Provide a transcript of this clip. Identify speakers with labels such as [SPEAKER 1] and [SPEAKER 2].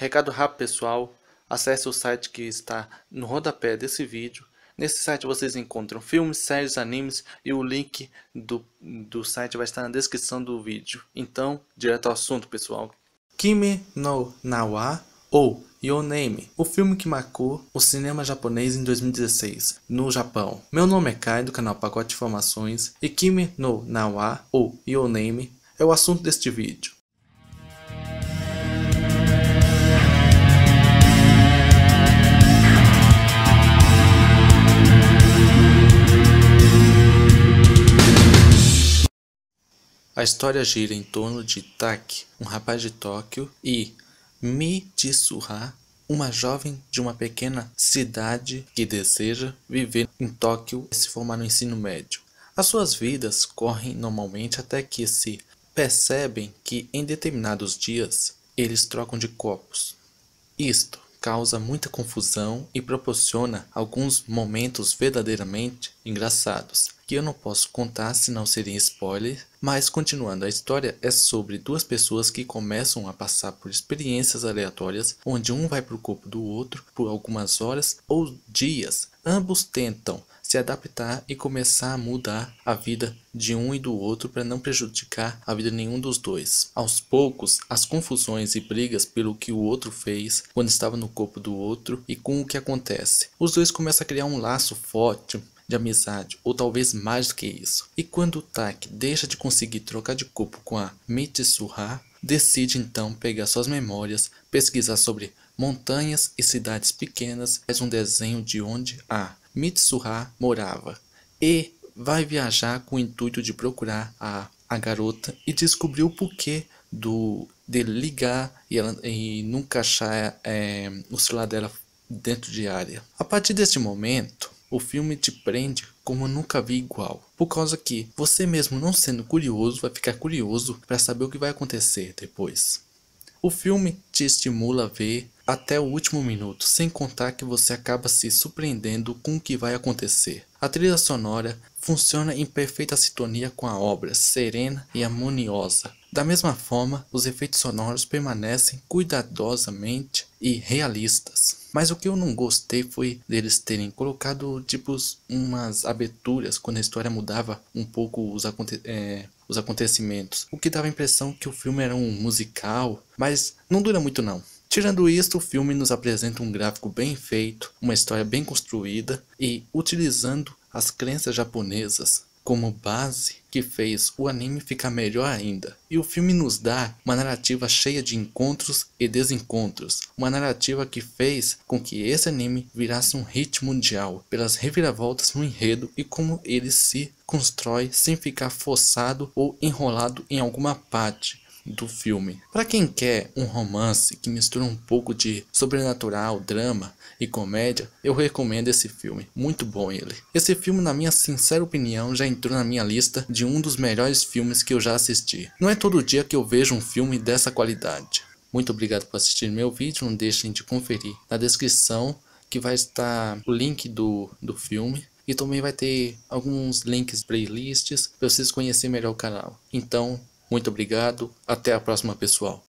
[SPEAKER 1] Recado rápido pessoal, acesse o site que está no rodapé desse vídeo. Nesse site vocês encontram filmes, séries, animes e o link do, do site vai estar na descrição do vídeo. Então, direto ao assunto pessoal. Kimi no Nawa ou Your Name, o filme que marcou o cinema japonês em 2016, no Japão. Meu nome é Kai, do canal Pacote Informações, e Kimi no Nawa ou Your Name é o assunto deste vídeo. A história gira em torno de Taki, um rapaz de Tóquio, e Mitsuha, uma jovem de uma pequena cidade que deseja viver em Tóquio e se formar no ensino médio. As suas vidas correm normalmente até que se percebem que em determinados dias eles trocam de corpos. Isto causa muita confusão e proporciona alguns momentos verdadeiramente engraçados, que eu não posso contar se não seria spoiler, mas continuando, a história é sobre duas pessoas que começam a passar por experiências aleatórias, onde um vai para o corpo do outro por algumas horas ou dias. Ambos tentam se adaptar e começar a mudar a vida de um e do outro para não prejudicar a vida de nenhum dos dois. Aos poucos, as confusões e brigas pelo que o outro fez quando estava no corpo do outro e com o que acontece. Os dois começam a criar um laço forte de amizade, ou talvez mais do que isso. E quando o Tak deixa de conseguir trocar de corpo com a Mitsuha, decide então pegar suas memórias, pesquisar sobre montanhas e cidades pequenas, faz um desenho de onde a Mitsuha morava e vai viajar com o intuito de procurar a, a garota e descobrir o porquê do de ligar e, ela, e nunca achar é, o celular dela dentro de área. A partir deste momento, o filme te prende como eu nunca vi igual, por causa que você mesmo não sendo curioso vai ficar curioso para saber o que vai acontecer depois. O filme te estimula a ver até o último minuto, sem contar que você acaba se surpreendendo com o que vai acontecer. A trilha sonora funciona em perfeita sintonia com a obra, serena e harmoniosa. Da mesma forma, os efeitos sonoros permanecem cuidadosamente e realistas. Mas o que eu não gostei foi deles terem colocado tipo umas aberturas quando a história mudava um pouco os, aconte é, os acontecimentos. O que dava a impressão que o filme era um musical, mas não dura muito não. Tirando isso, o filme nos apresenta um gráfico bem feito, uma história bem construída e utilizando as crenças japonesas como base que fez o anime ficar melhor ainda. E o filme nos dá uma narrativa cheia de encontros e desencontros, uma narrativa que fez com que esse anime virasse um hit mundial pelas reviravoltas no enredo e como ele se constrói sem ficar forçado ou enrolado em alguma parte do filme. Para quem quer um romance que mistura um pouco de sobrenatural, drama e comédia, eu recomendo esse filme. Muito bom ele. Esse filme, na minha sincera opinião, já entrou na minha lista de um dos melhores filmes que eu já assisti. Não é todo dia que eu vejo um filme dessa qualidade. Muito obrigado por assistir meu vídeo, não deixem de conferir na descrição que vai estar o link do, do filme e também vai ter alguns links, playlists para vocês conhecerem melhor o canal. Então, muito obrigado, até a próxima pessoal.